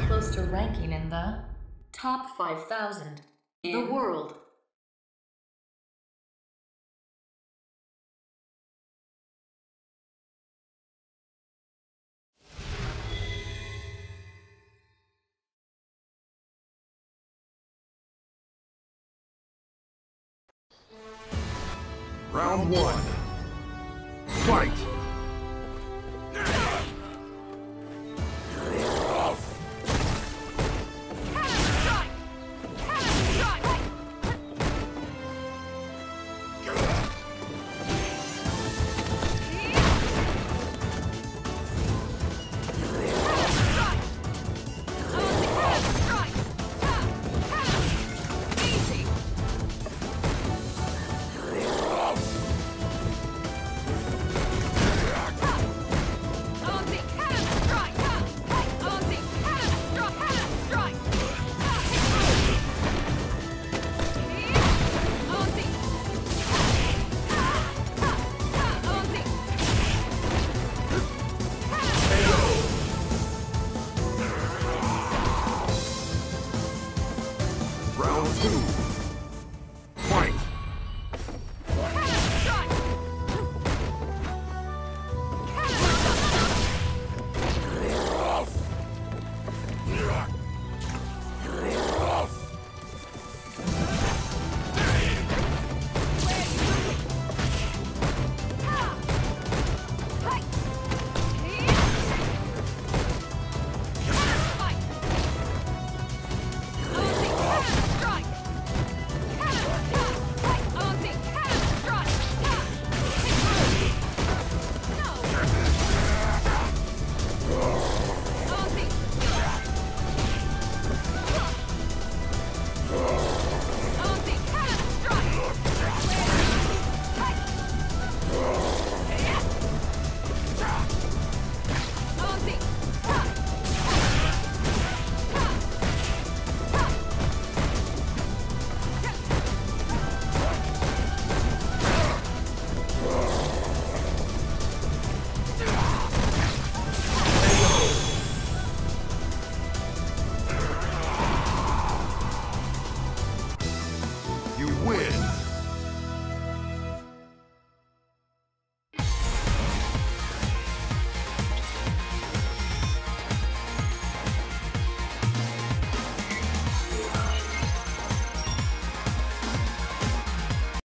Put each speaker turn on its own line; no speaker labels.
getting close to ranking in the top 5,000.
in The
world.
Round one. Fight! うん。